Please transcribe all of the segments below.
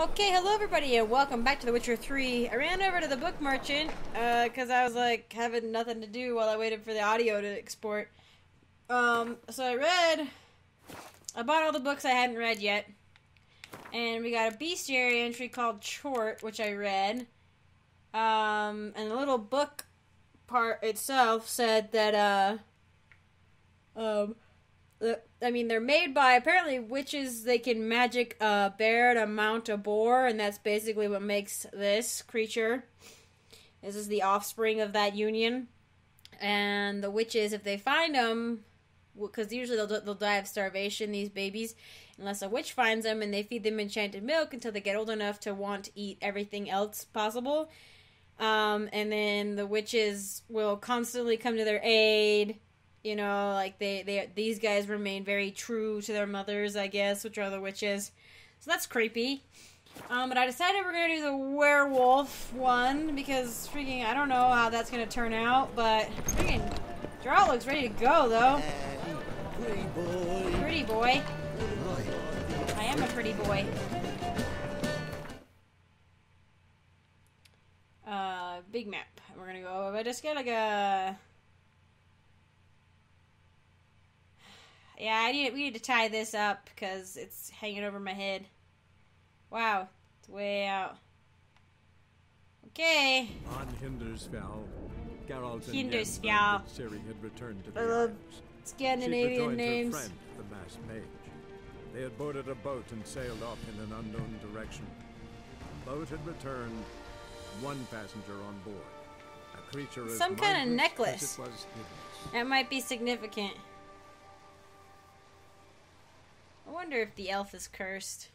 Okay, hello everybody, and welcome back to The Witcher 3. I ran over to the book merchant, uh, cause I was like, having nothing to do while I waited for the audio to export. Um, so I read, I bought all the books I hadn't read yet, and we got a bestiary entry called Chort, which I read. Um, and the little book part itself said that, uh, um, I mean, they're made by apparently witches. They can magic a bear to mount a boar, and that's basically what makes this creature. This is the offspring of that union. And the witches, if they find them, because usually they'll they'll die of starvation. These babies, unless a witch finds them and they feed them enchanted milk until they get old enough to want to eat everything else possible. Um, and then the witches will constantly come to their aid you know like they they these guys remain very true to their mothers i guess which are the witches. So that's creepy. Um but i decided we're gonna do the werewolf one because freaking i don't know how that's gonna turn out but freaking Geralt looks ready to go though. Pretty boy. pretty boy i am a pretty boy. Uh big map. We're gonna go i just get like a Yeah, I need we need to tie this up because it's hanging over my head. Wow, it's way out. Okay. On Hindarsfjall, Geralt and Yen Hindarsfjall. learned that Ciri had returned to the I love She'd Scandinavian rejoined names. her friend, the masked mage. They had boarded a boat and sailed off in an unknown direction. The boat had returned, one passenger on board. A creature as Some kinda necklace. It was hideous. That might be significant. I wonder if the elf is cursed.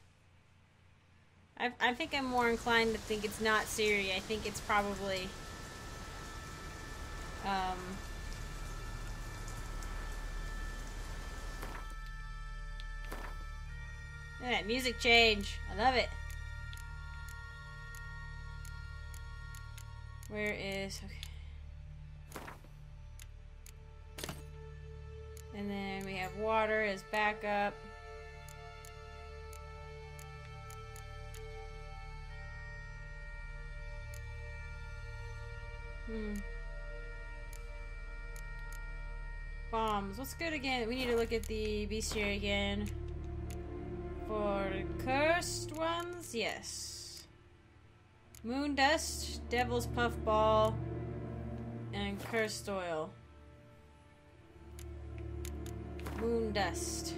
I, I think I'm more inclined to think it's not Ciri. I think it's probably. Um. Look at that music change. I love it. Where is. Okay. And then we have water as backup. Hmm. Bombs. What's good again? We need to look at the bestiary again. For cursed ones, yes. Moon dust, devil's puffball, and cursed oil. Moon dust.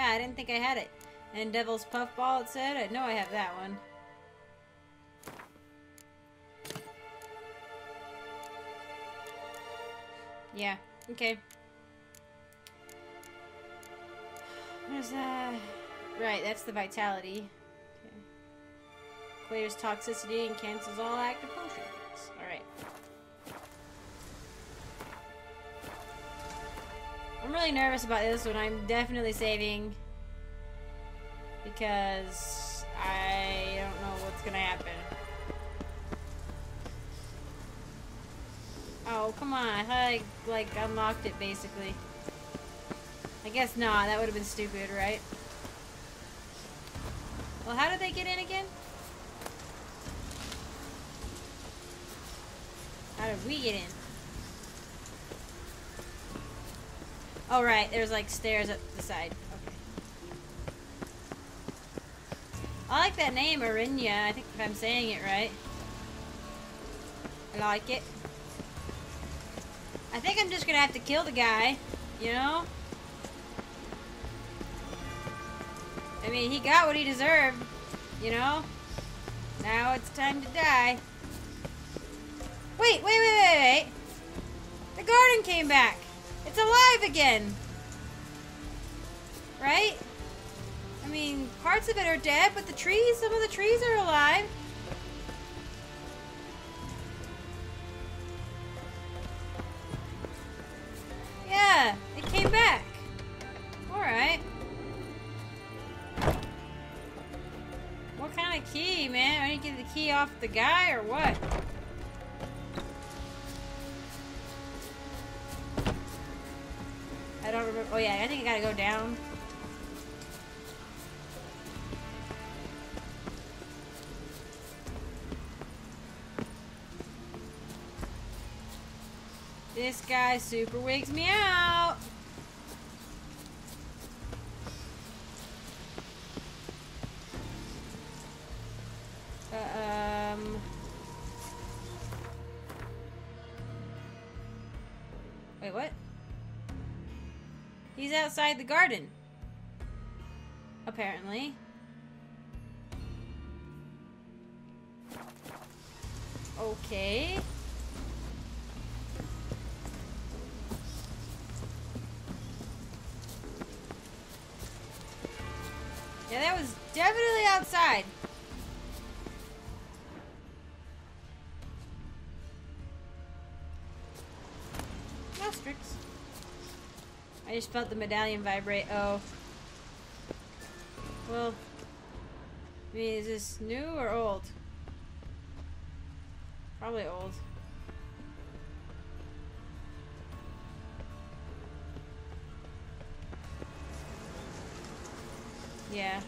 Yeah, I didn't think I had it. And Devil's Puffball, it said? I know I have that one. Yeah, okay. Where's that? Right, that's the vitality. Okay. Clears toxicity and cancels all active potions. I'm really nervous about this one. I'm definitely saving because I don't know what's gonna happen. Oh, come on. I thought I, like, unlocked it, basically. I guess not. That would have been stupid, right? Well, how did they get in again? How did we get in? Oh, right. There's, like, stairs up the side. Okay. I like that name, Arinya. I think if I'm saying it right. I like it. I think I'm just gonna have to kill the guy, you know? I mean, he got what he deserved, you know? Now it's time to die. Wait, wait, wait, wait, wait. The garden came back. It's alive again. Right? I mean, parts of it are dead, but the trees, some of the trees are alive. Yeah, it came back. Alright. What kind of key, man? I need to get the key off the guy or what? Oh, yeah, I think I gotta go down. This guy super wigs me out. Outside the garden. Apparently. Okay. Felt the medallion vibrate. Oh. Well. I mean, is this new or old? Probably old. Yeah.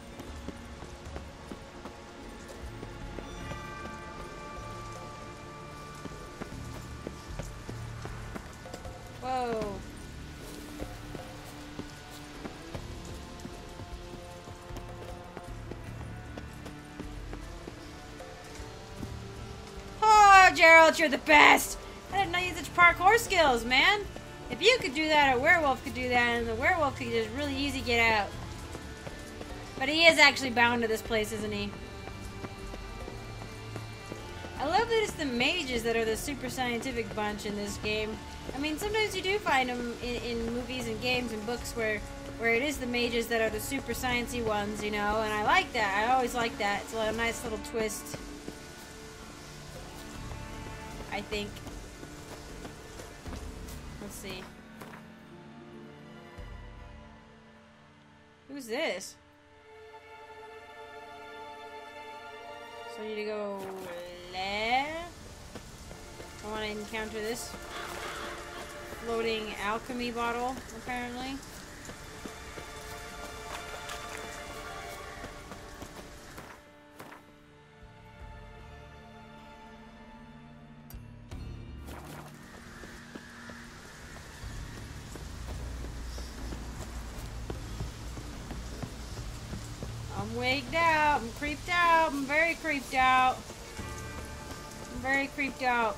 You're the best! I didn't know you had such parkour skills, man. If you could do that, a werewolf could do that, and the werewolf could just really easy get out. But he is actually bound to this place, isn't he? I love that it's the mages that are the super scientific bunch in this game. I mean, sometimes you do find them in, in movies and games and books where where it is the mages that are the super sciencey ones, you know, and I like that. I always like that. It's a nice little twist. I think. Let's see. Who's this? So I need to go left. I want to encounter this floating alchemy bottle, apparently. I'm very creeped out. I'm very creeped out.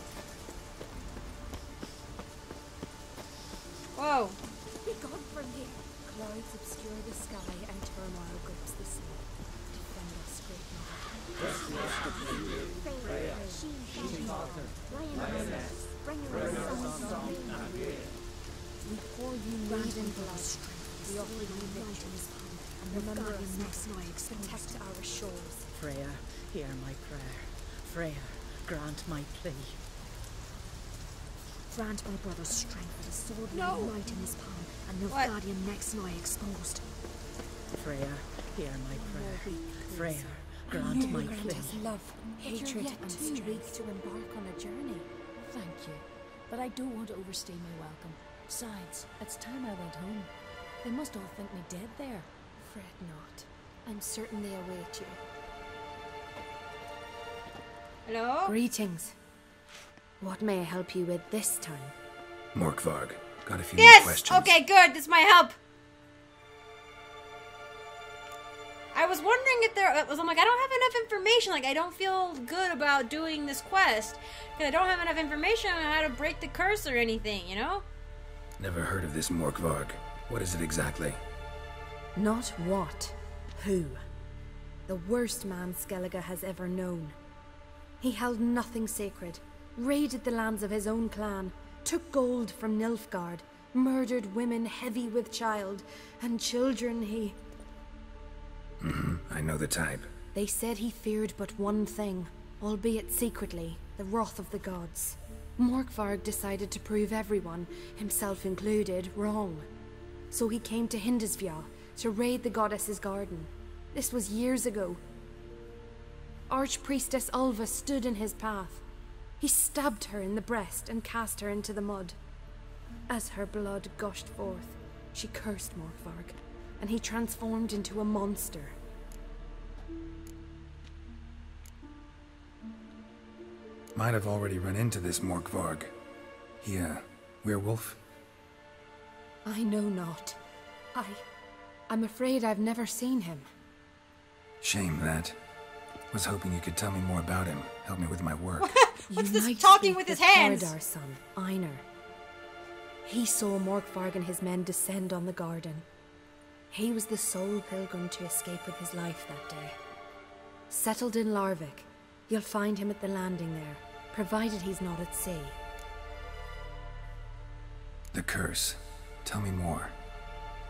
Whoa. Be gone from here. Clouds obscure the sky and turmoil grips the sea. Defend us, great God. Freya, she, she, Lioness, bringer of sons of We pour you maiden blood. We offer you victories, and remember us next night. Protect our shores. Freya, hear my prayer. Freya, grant my plea. Grant my brother strength with a sword No. light in his palm, and What? Nilfgaardian next nigh exposed. Freya, hear my prayer. Freya, grant my grant plea. us love, hatred, and strength. to embark on a journey. Thank you, but I don't want to overstay my welcome. Besides, it's time I went home. They must all think me dead there. Fret not. I'm certain they await you. Hello? Greetings. What may I help you with this time? Morkvarg, got a few more Yes! questions. Okay, good. This might help. I was wondering if there. I was- I'm like, I don't have enough information. Like, I don't feel good about doing this quest because I don't have enough information on how to break the curse or anything. You know? Never heard of this Morkvarg. What is it exactly? Not what, who. The worst man Skellige has ever known. He held nothing sacred, raided the lands of his own clan, took gold from Nilfgaard, murdered women heavy with child, and children he. I know the type. They said he feared but one thing, albeit secretly the wrath of the gods. Morkvarg decided to prove everyone, himself included, wrong. So he came to Hindisvia to raid the goddess's garden. This was years ago. Archpriestess Ulva stood in his path. He stabbed her in the breast and cast her into the mud. As her blood gushed forth, She cursed Morkvarg, and he transformed into a monster. Might have already run into this Morkvarg. He, uh, werewolf? I know not. I. I'm afraid I've never seen him. Shame that. Was hoping you could tell me more about him. Help me with my work. What's you this talking with his with hands? Paradar son, Einar. He saw Morkvarg and his men descend on the garden. He was the sole pilgrim to escape with his life that day. Settled in Larvik, you'll find him at the landing there, provided he's not at sea. the curse. Tell me more.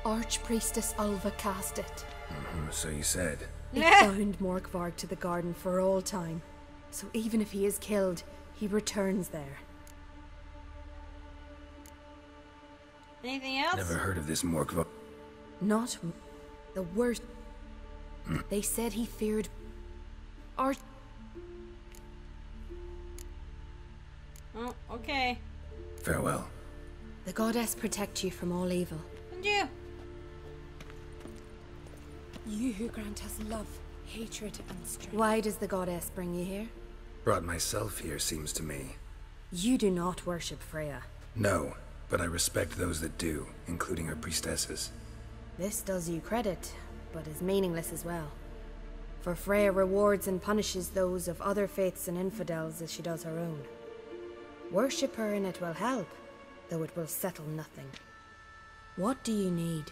Archpriestess Ulva cast it. Hmm, So you said. It bound Morkvarg to the garden for all time. So even if he is killed, he returns there. Anything else? Never heard of this Morkvarg. Not the worst. Hmm. They said he feared. Arch. Oh, okay. Farewell. The goddess protect you from all evil. And you? You who grant us love, hatred, and strength. Why does the goddess bring you here? Brought myself here, seems to me. You do not worship Freya. No, but I respect those that do, including her priestesses. This does you credit, but is meaningless as well. For Freya rewards and punishes those of other faiths and infidels as she does her own. Worship her and it will help, though it will settle nothing. What do you need?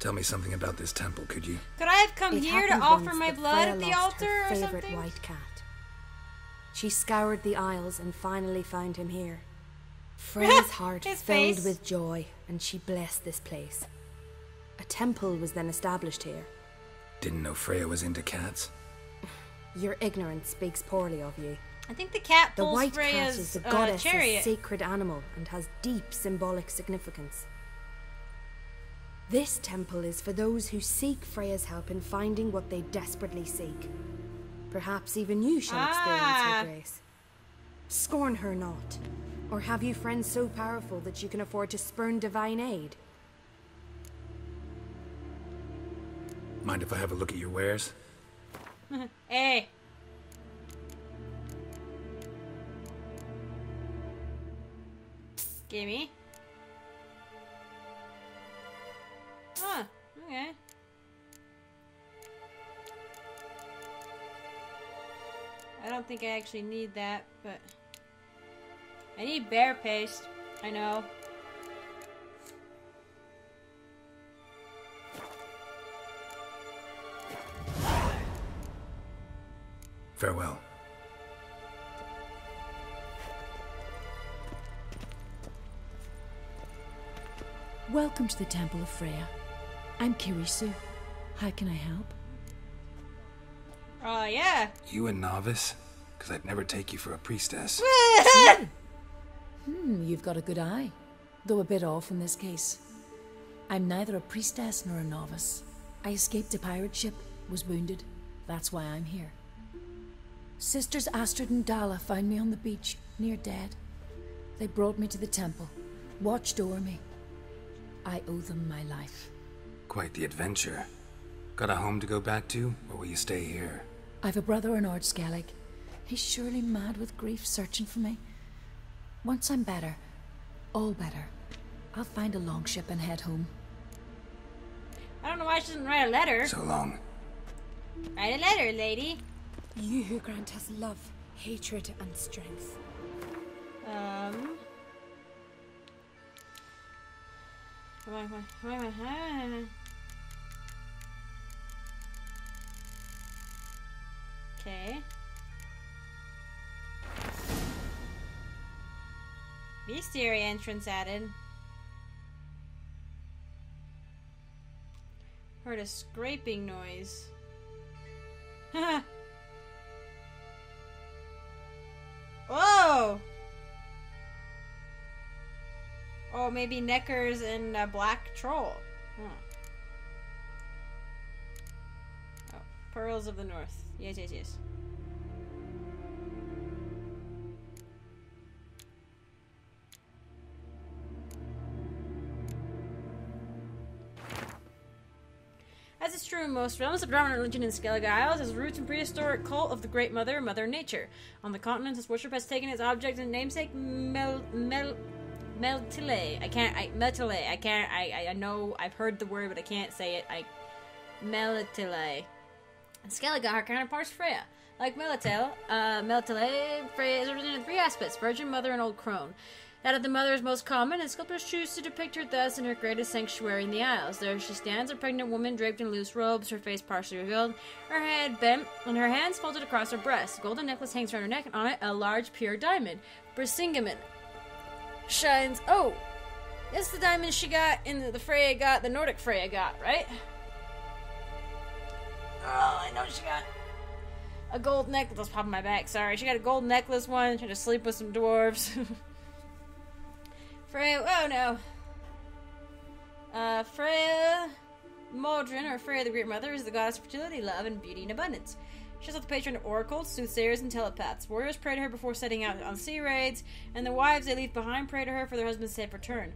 Tell me something about this temple, could you? Could I have come It here to offer my blood at the lost altar her or favorite something? white cat. She scoured the aisles and finally found him here. Freya's heart His filled face. with joy, and she blessed this place. A temple was then established here. Didn't know Freya was into cats. Your ignorance speaks poorly of you. I think the cat The pulls white cat is the uh, goddess's chariot. sacred animal and has deep symbolic significance. This temple is for those who seek Freya's help in finding what they desperately seek. Perhaps even you shall experience Ah. her grace. Scorn her not. Or have you friends so powerful that you can afford to spurn divine aid? Mind if I have a look at your wares? Hey. Gimme. Huh, okay. I don't think I actually need that, but I need bear paste. I know. Farewell. Welcome to the Temple of Freya. I'm Kirisu. How can I help? Oh yeah. You a novice? Because I'd never take you for a priestess. Hmm, you've got a good eye, though a bit off in this case. I'm neither a priestess nor a novice. I escaped a pirate ship, was wounded. That's why I'm here. Sisters Astrid and Dala found me on the beach, near dead. They brought me to the temple, watched over me. I owe them my life. Quite the adventure. Got a home to go back to, or will you stay here? I've a brother in Ardskellig. He's surely mad with grief searching for me. Once I'm better, all better, I'll find a longship and head home. I don't know why she doesn't write a letter. So long. Write a letter, lady. You who grant us love, hatred, and strength. Um. Come on, come on, come on, come on. Okay. Bestiary entrance added. Heard a scraping noise. Whoa! Oh, maybe Nekkers and a black troll. Huh. Oh, Pearls of the North. Yes, yes, yes. As is true in most realms, the predominant religion in Skellig Isles has roots in prehistoric cult of the Great Mother, Mother Nature. On the continent, this worship has taken its object and namesake Mel... Mel... Meltile. I can't... I, Meltile. I can't... I, I know... I've heard the word, but I can't say it. I... Meltile. Skellige, her counterparts Freya. Like Melitel, uh, Meltile, Freya is represented in three aspects: Virgin, Mother, and Old Crone. That of the mother is most common, and sculptors choose to depict her thus in her greatest sanctuary in the Isles. There she stands, a pregnant woman draped in loose robes, her face partially revealed, her head bent, and her hands folded across her breast. A golden necklace hangs around her neck, and on it a large pure diamond. Brisingamen shines. Oh, it's the diamond she got in the, the Freya got, the Nordic Freya got, right? Oh, I know she got a gold necklace. That's popping my back. Sorry, she got a gold necklace one. Trying to sleep with some dwarves. Freya. Oh no. Uh, Freya Modron, or Freya the Great Mother, is the goddess of fertility, love, and beauty and abundance. She is also the patron of oracles, soothsayers, and telepaths. Warriors pray to her before setting out on sea raids, and the wives they leave behind pray to her for their husband's safe return.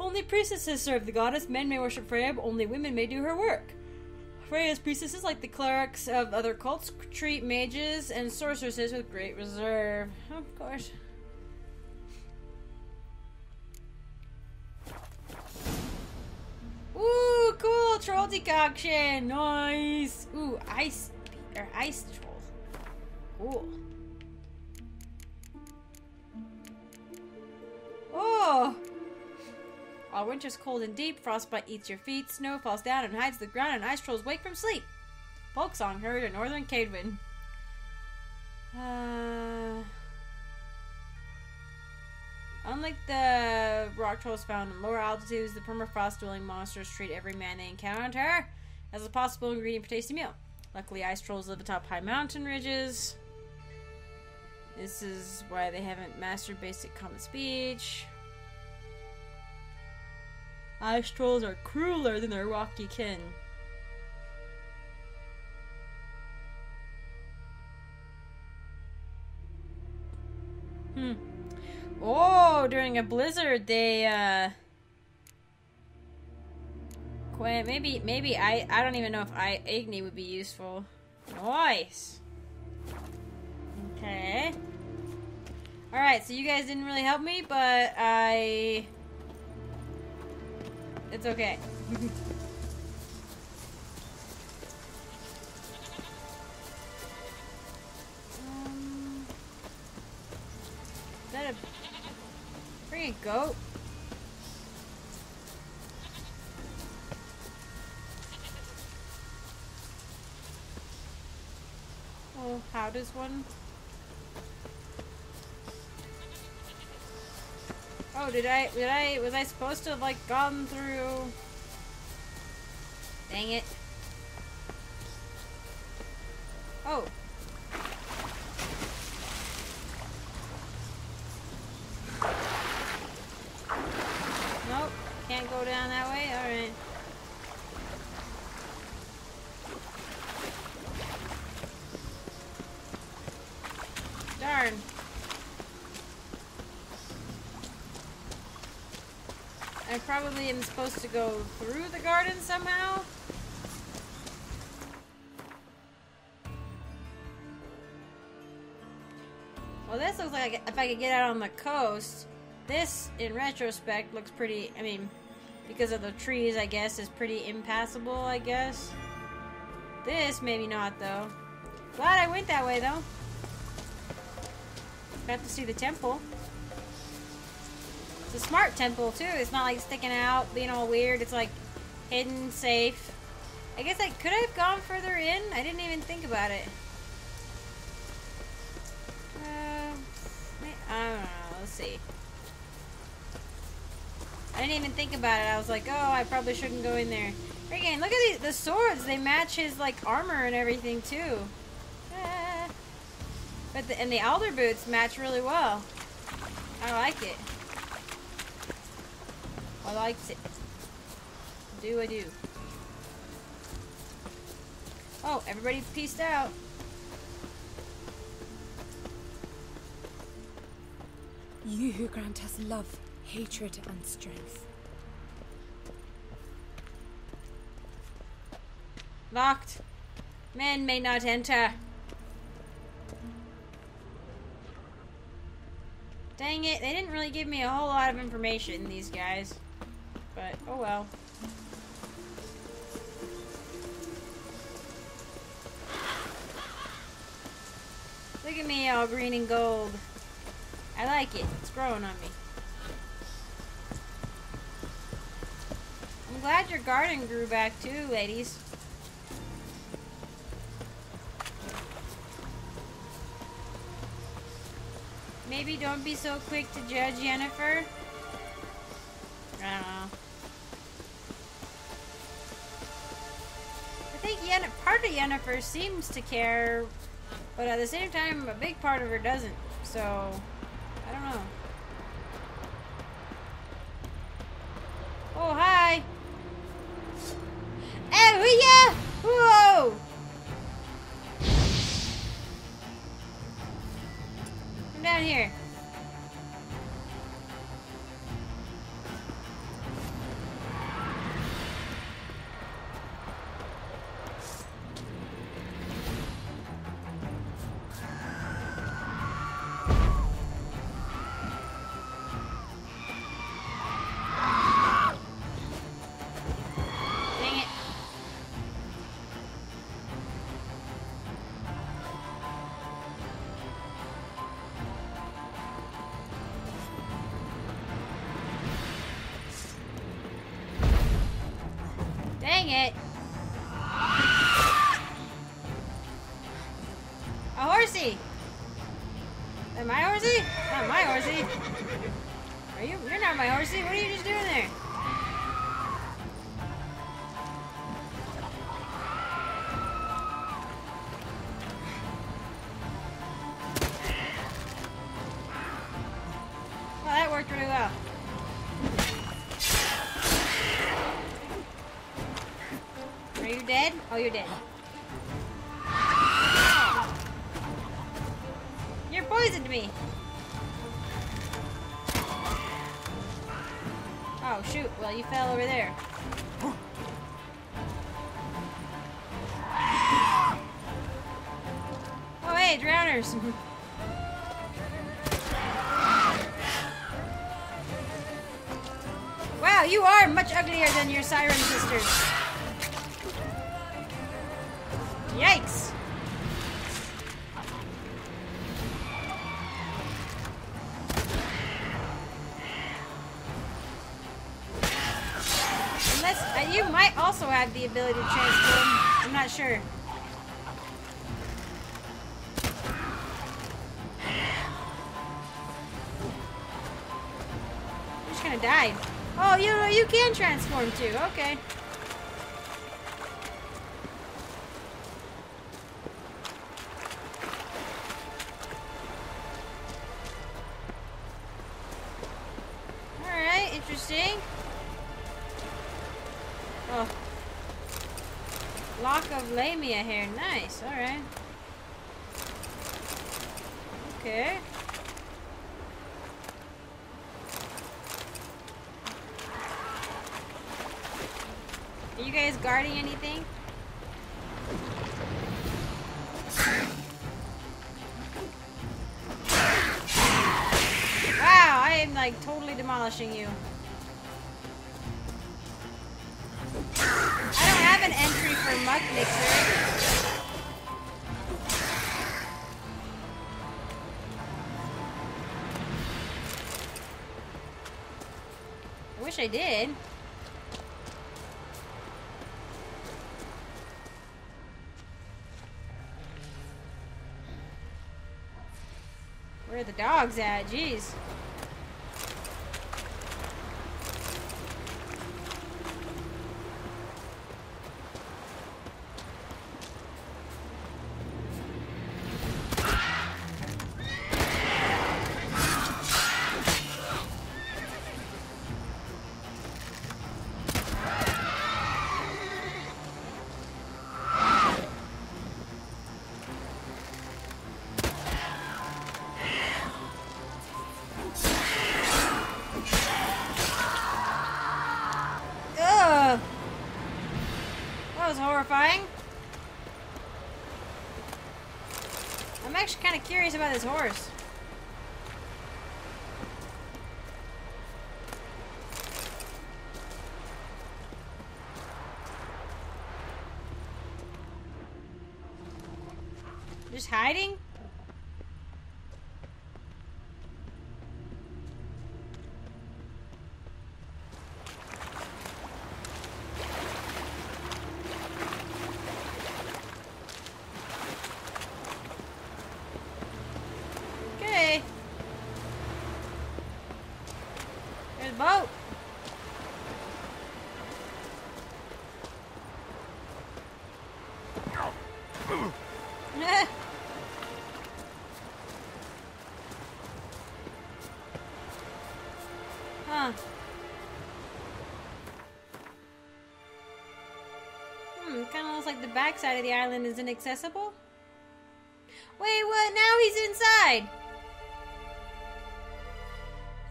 Only priestesses serve the goddess. Men may worship Freya, but only women may do her work. Freya's priestesses, like the clerics of other cults, treat mages and sorceresses with great reserve. Oh, of course. Ooh, cool troll decoction. Nice. Ooh, ice or ice troll. Cool. Oh. While winter's cold and deep, frostbite eats your feet, snow falls down and hides the ground, and ice trolls wake from sleep. Folk song heard in northern Kaedwen. Uh, unlike the rock trolls found in lower altitudes, the permafrost dwelling monsters treat every man they encounter as a possible ingredient for tasty meal. Luckily, ice trolls live atop high mountain ridges. This is why they haven't mastered basic common speech. Ice trolls are crueler than their rocky kin. Hmm. Oh, during a blizzard, they uh. Quit. Maybe, maybe I. I don't even know if I Igni would be useful. Nice. Okay. All right. So you guys didn't really help me, but I. It's okay. um, is that a freaking goat? Oh, how does one? Oh, did I, did I, was I supposed to have, like, gone through? Dang it. Oh. Nope, can't go down that way, alright. Darn. I probably am supposed to go through the garden somehow. Well, this looks like if I could get out on the coast. This, in retrospect, looks pretty. I mean, because of the trees, I guess, is pretty impassable. I guess. This, maybe not, though. Glad I went that way, though. Got to see the temple. Smart temple too. It's not like sticking out, being all weird. It's like hidden, safe. I guess I could have gone further in. I didn't even think about it. Uh, I don't know. Let's see. I didn't even think about it. I was like, oh, I probably shouldn't go in there. Freaking, look at these, the swords. They match his like armor and everything too. Ah. But the, and the alder boots match really well. I like it. I liked it. Do I do? Oh, everybody pieced out. You who grant us love, hatred, and strength. Locked. Men may not enter. Dang it, they didn't really give me a whole lot of information, these guys. But, oh well. Look at me all green and gold. I like it. It's growing on me. I'm glad your garden grew back too, ladies. Maybe don't be so quick to judge Yennefer. I don't know. I think Yen part of Yennefer seems to care, but at the same time, a big part of her doesn't. So, I don't know. It. You dead? Oh, you're dead. You're poisoned me. Oh, shoot. Well, you fell over there. Oh, hey, drowners. Wow, you are much uglier than your siren sisters. Have the ability to transform. I'm not sure. I'm just gonna die. Oh, you you can transform too. Okay. Lock of Lamia hair. Nice. All right. Okay. Are you guys guarding anything? Wow, I am like totally demolishing you. I did. Where are the dogs at? Jeez. About this horse. Just hiding? Backside of the island is inaccessible. Wait, what? Now he's inside.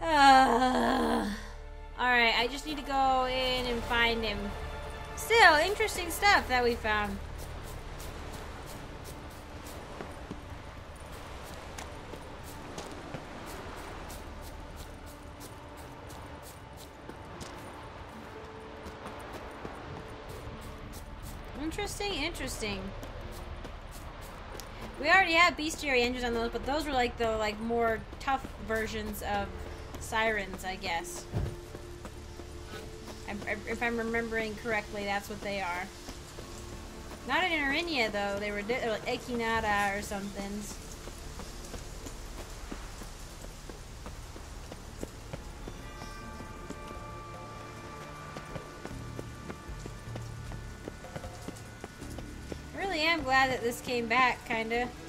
Uh, Alright, I just need to go in and find him. Still, interesting stuff that we found. Interesting, interesting. We already have bestiary engines on those, but those were like the like more tough versions of sirens, I guess. I, I, if I'm remembering correctly, that's what they are. Not in Arinia though. They were, they were like Echinata or something. That this came back, kinda. Alright,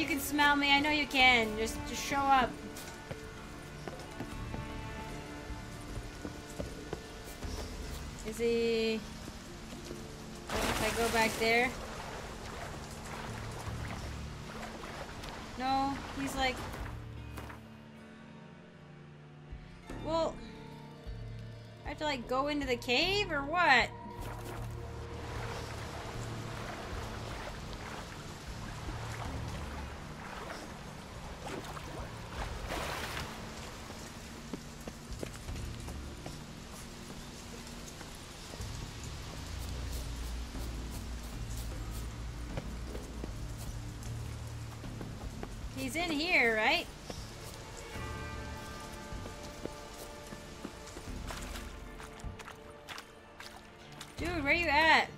You can smell me. I know you can. Just, just show up. Is he? If I go back there? No, he's like. Well, I have to like go into the cave or what? He's in here, right? Dude, where you at?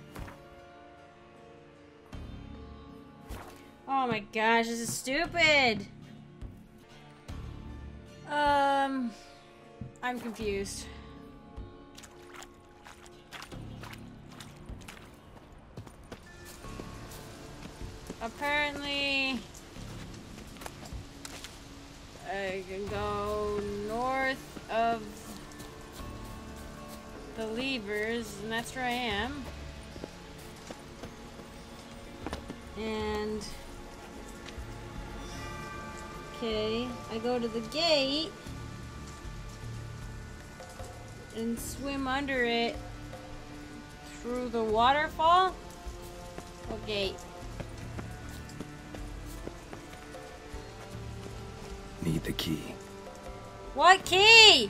Oh my gosh, this is stupid. Um, I'm confused. Apparently, I can go north of the levers, and that's where I am. And okay, I go to the gate and swim under it through the waterfall. What Need the key. What key?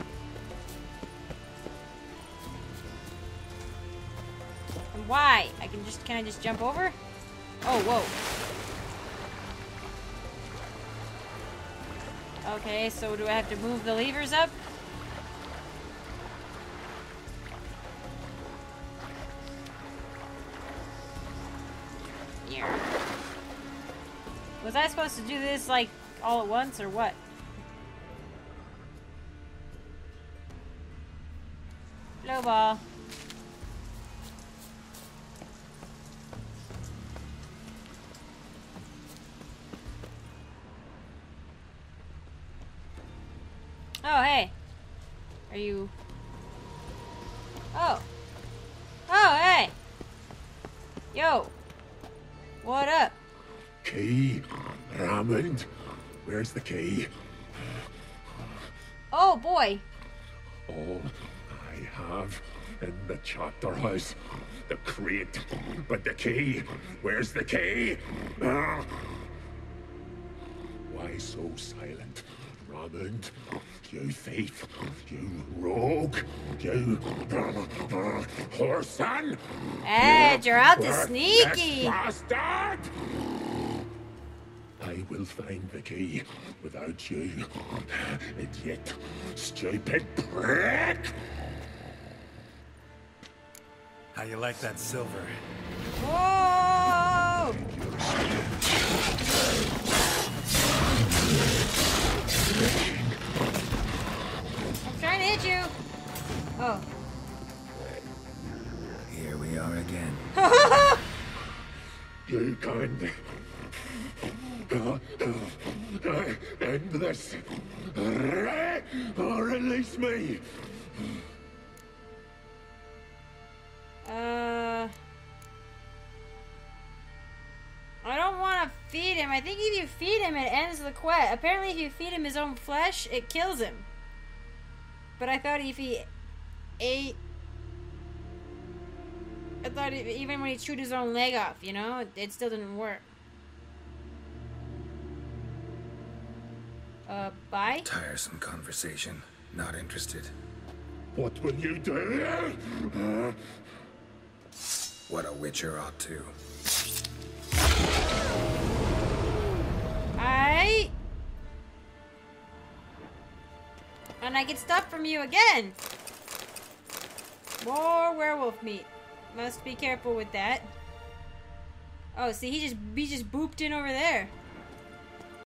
And why? I can just can I just jump over? Oh, whoa. Okay, so do I have to move the levers up? Yeah. Was I supposed to do this like all at once or what? Oh, hey. Are you... Oh. Oh, hey. Yo. What up? Key. Hammond. Where's the key? Oh, boy. All have in the chapter house. The crate. But the key. Where's the key? Ah. Why so silent? Raymond. You thief. You rogue. You whoreson. Ed, you're out to sneaky. Bastard! I will find the key without you. Idiot. Stupid prick! How you like that silver? Whoa! I'm trying to hit you. Oh. Here we are again. You can't. End this. Or release me. You feed him, it ends the quest. Apparently, if you feed him his own flesh, it kills him. But I thought if he ate. I thought even when he chewed his own leg off, you know, it, it still didn't work. Uh, bye? Tiresome conversation. Not interested. What will you do? What a witcher ought to. I. And I get stuff from you again. More werewolf meat. Must be careful with that. Oh, see, he just he just booped in over there.